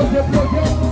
Projeto, projeto